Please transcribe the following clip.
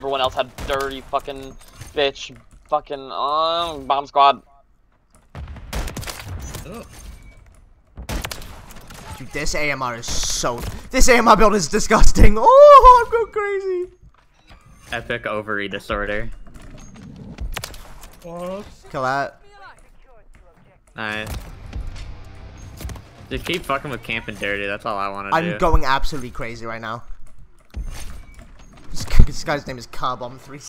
everyone else had dirty fucking bitch fucking um bomb squad. Dude, this AMR is so. This AMR build is disgusting. Oh, I'm going crazy. Epic ovary disorder. Kill that. Alright. Just keep fucking with camp and dirty. That's all I want to do. I'm going absolutely crazy right now. This, guy's name is Cub. I'm three.